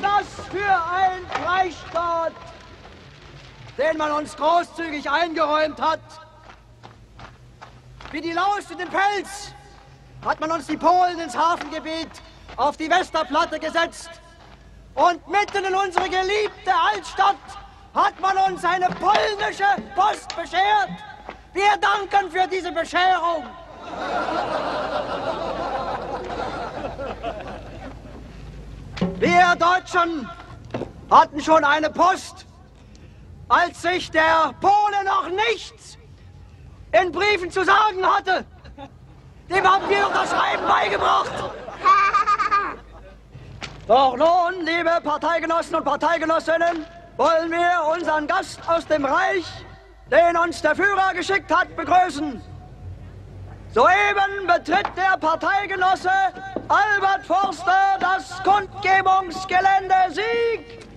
das für ein Freistaat, den man uns großzügig eingeräumt hat? Wie die Laus in den Pelz hat man uns die Polen ins Hafengebiet auf die Westerplatte gesetzt. Und mitten in unsere geliebte Altstadt hat man uns eine polnische Post beschert. Wir danken für diese Bescherung. Wir Deutschen hatten schon eine Post, als sich der Pole noch nichts in Briefen zu sagen hatte. Dem haben wir doch das Schreiben beigebracht. Doch nun, liebe Parteigenossen und Parteigenossinnen, wollen wir unseren Gast aus dem Reich, den uns der Führer geschickt hat, begrüßen. Soeben betritt der Parteigenosse Albert Forster das Kundgebungsgelände Sieg!